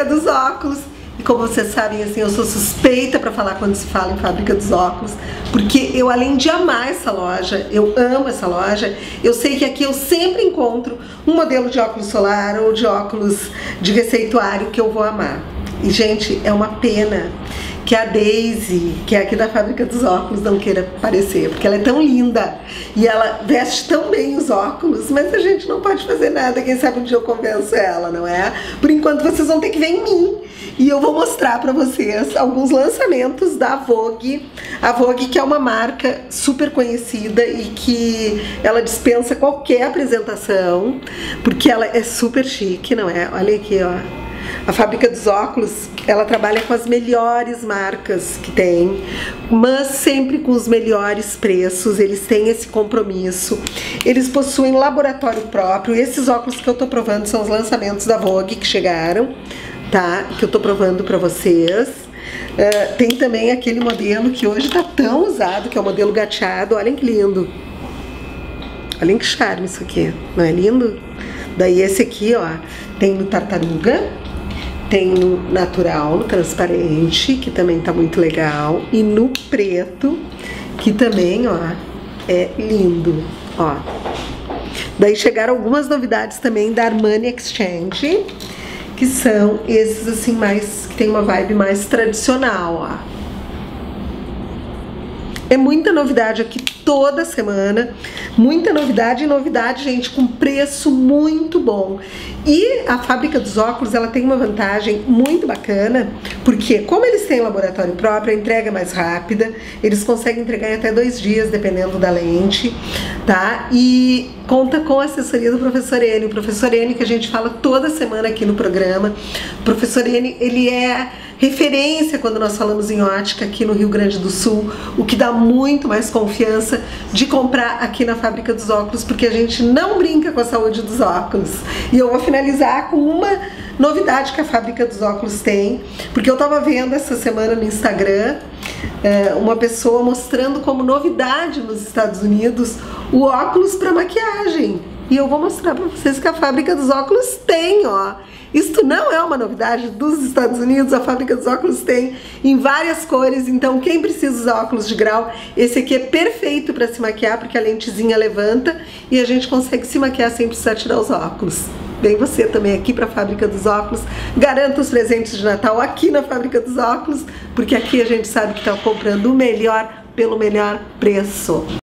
fábrica dos óculos. E como vocês sabem, assim, eu sou suspeita para falar quando se fala em fábrica dos óculos, porque eu além de amar essa loja, eu amo essa loja, eu sei que aqui eu sempre encontro um modelo de óculos solar ou de óculos de receituário que eu vou amar. E gente, é uma pena que a Daisy, que é aqui da fábrica dos óculos, não queira aparecer, porque ela é tão linda e ela veste tão bem os óculos, mas a gente não pode fazer nada, quem sabe um dia eu convenço ela, não é? Por enquanto vocês vão ter que ver em mim e eu vou mostrar para vocês alguns lançamentos da Vogue, a Vogue que é uma marca super conhecida e que ela dispensa qualquer apresentação, porque ela é super chique, não é? Olha aqui, ó. A fábrica dos óculos, ela trabalha com as melhores marcas que tem, mas sempre com os melhores preços. Eles têm esse compromisso. Eles possuem laboratório próprio. Esses óculos que eu tô provando são os lançamentos da Vogue que chegaram, tá? Que eu tô provando para vocês. Uh, tem também aquele modelo que hoje tá tão usado, que é o modelo gateado. Olhem que lindo. Olhem que charme isso aqui, não é lindo? Daí esse aqui, ó, tem no tartaruga, tem no natural, no transparente, que também tá muito legal, e no preto, que também, ó, é lindo, ó. Daí chegaram algumas novidades também da Armani Exchange, que são esses assim mais que tem uma vibe mais tradicional, ó. É muita novidade aqui toda semana, muita novidade e novidade, gente, com preço muito bom. E a fábrica dos óculos, ela tem uma vantagem muito bacana, porque como eles têm laboratório próprio, a entrega é mais rápida, eles conseguem entregar em até dois dias, dependendo da lente, tá? E conta com a assessoria do professor N. O professor N que a gente fala toda semana aqui no programa. O professor N, ele é referência quando nós falamos em ótica aqui no Rio Grande do Sul, o que dá muito mais confiança de comprar aqui na fábrica dos óculos, porque a gente não brinca com a saúde dos óculos. E eu vou finalizar com uma novidade que a fábrica dos óculos tem, porque eu estava vendo essa semana no Instagram é, uma pessoa mostrando como novidade nos Estados Unidos o óculos para maquiagem. E eu vou mostrar para vocês que a fábrica dos óculos tem, ó. Isto não é uma novidade dos Estados Unidos, a fábrica dos óculos tem em várias cores, então quem precisa usar óculos de grau, esse aqui é perfeito para se maquiar, porque a lentezinha levanta e a gente consegue se maquiar sem precisar tirar os óculos. Vem você também aqui para a Fábrica dos Óculos, garanta os presentes de Natal aqui na Fábrica dos Óculos, porque aqui a gente sabe que está comprando o melhor pelo melhor preço.